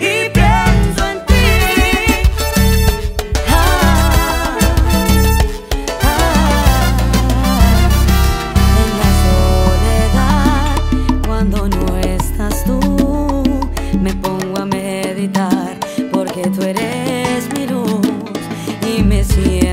Y pienso en ti, ah, ah, ah. En la soledad, cuando no estás tú, me pongo a meditar porque tú eres mi luz y me siento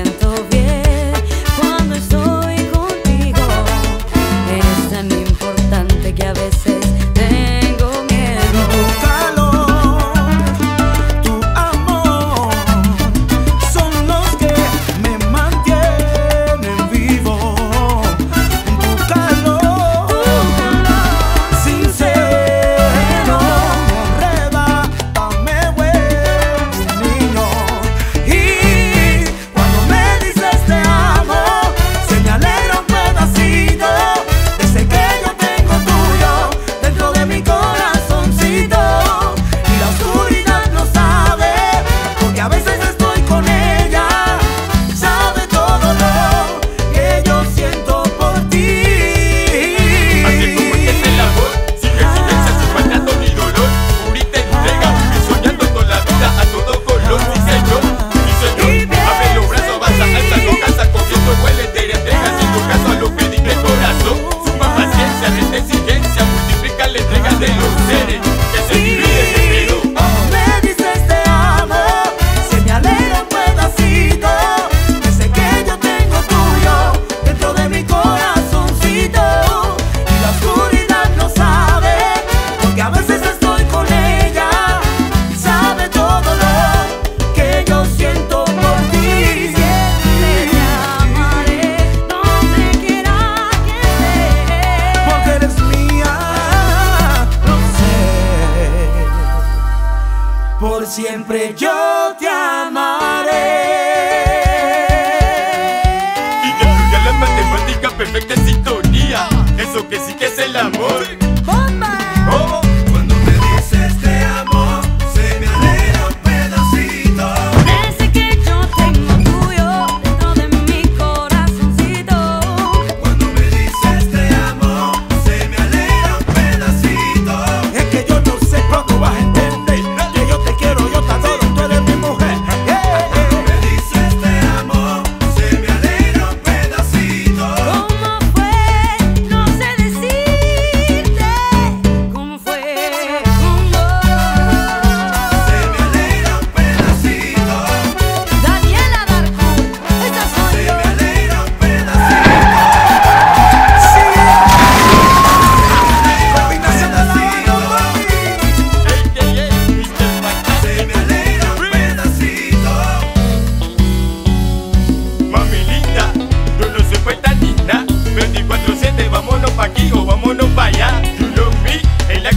por siempre yo te amaré. Y la matemática perfecta sintonía, eso que sí que es el amor.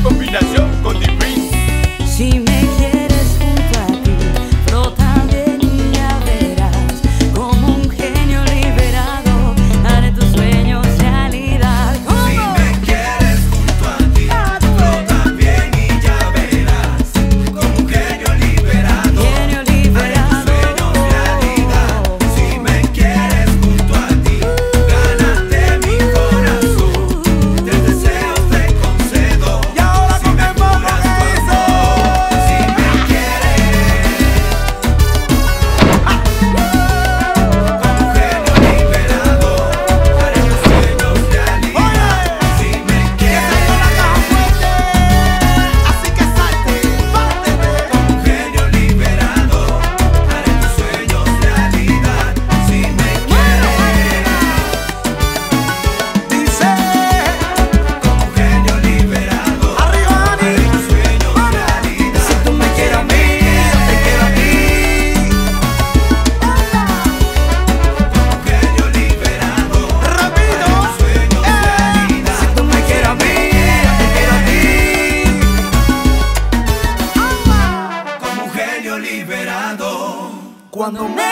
combinación con The cuando me